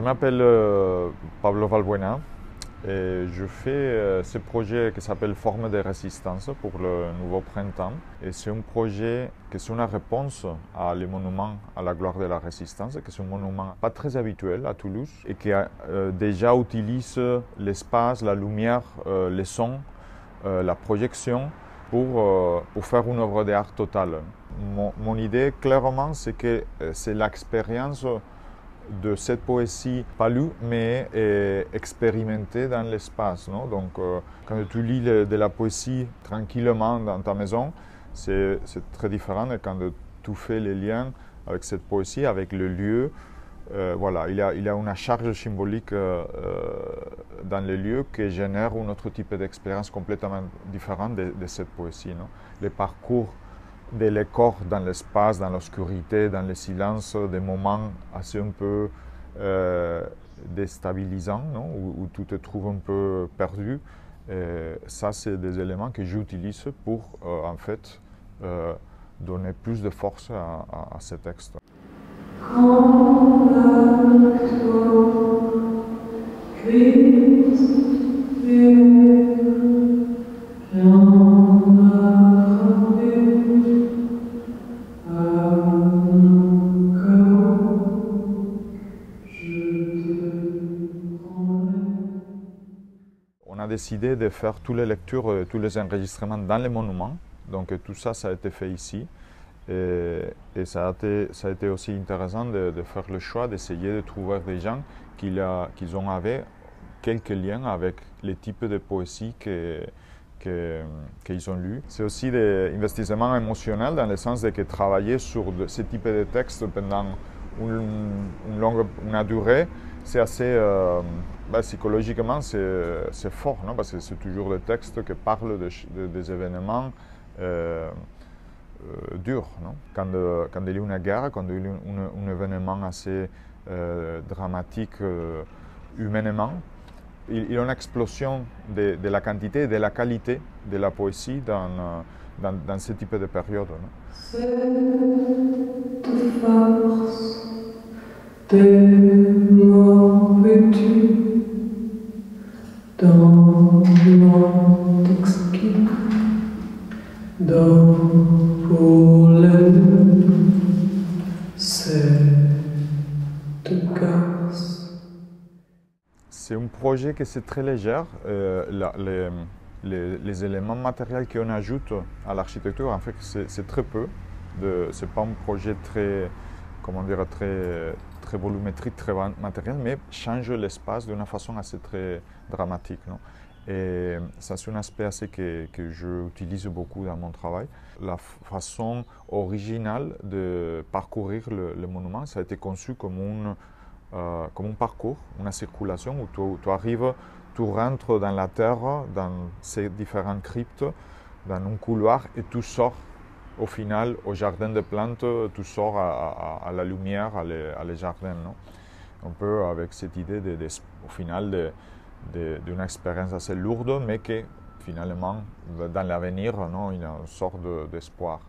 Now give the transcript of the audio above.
m'appelle euh, Pablo Valbuena et je fais euh, ce projet qui s'appelle Forme de résistance pour le nouveau printemps. Et c'est un projet qui est une réponse à les monuments à la gloire de la résistance, qui est un monument pas très habituel à Toulouse et qui euh, déjà utilise l'espace, la lumière, les sons, la projection pour, pour faire une œuvre d'art totale. Mon, idée, clairement, c'est que c'est l'expérience de cette poésie pas lue, mais euh, expérimentée dans l'espace. Donc, euh, quand tu lis de la poésie tranquillement dans ta maison, c'est très différent de quand tu fais les liens avec cette poésie, avec le lieu. Euh, voilà, il y, a, il a une charge symbolique dans les lieux qui génère un autre type d'expérience complètement différente de, de cette poésie. non? Les parcours de les corps dans l'espace, dans l'obscurité, dans le silence, des moments assez un peu euh, déstabilisants, où, où tu te trouves un peu perdu. Ça, c'est des éléments que j'utilise pour, euh, en fait, euh, donner plus de force à, à- à ce texte. Décidé de faire toutes les lectures, euh, tous les enregistrements dans les monuments. Donc euh, tout ça, ça a été fait ici. Et, ça, a été, ça a été aussi intéressant de, faire le choix d'essayer de trouver des gens qui, qui ont avait quelques liens avec les types de poésie que, qu'ils ont lus. C'est aussi des investissements émotionnels dans le sens de que travailler sur ce type de texte pendant une, une longue durée, c'est assez euh, bah, psychologiquement c'est, fort, parce que c'est toujours des textes qui parlent des événements euh, euh, durs. Quand, il y a une guerre, quand il y a un, événement assez dramatique humainement, il, y a une explosion de, la quantité et de la qualité de la poésie dans, ce type de période. C'est un projet qui c'est très léger. Euh, les, éléments matériels qu'on ajoute à l'architecture, en fait, c'est c'est très peu. Ce n'est pas un projet très, comment dire, très, très volumétrique, très ma- matériel, mais change l'espace d'une façon assez très dramatique. non? Et ça, c'est un aspect assez que, que j'utilise beaucoup dans mon travail. La façon originale de parcourir le, le monument, ça a été conçu comme une euh, comme un parcours, une circulation où tu, tu arrives, tu rentres dans la terre, dans ces différentes cryptes, dans un couloir et tu sors au final au jardin de plantes, tu sors à, la lumière, à les, à les jardins. Non? Un peu avec cette idée de, au final d'une expérience assez lourde, mais que finalement, dans l'avenir, il y a une sorte de- d'espoir.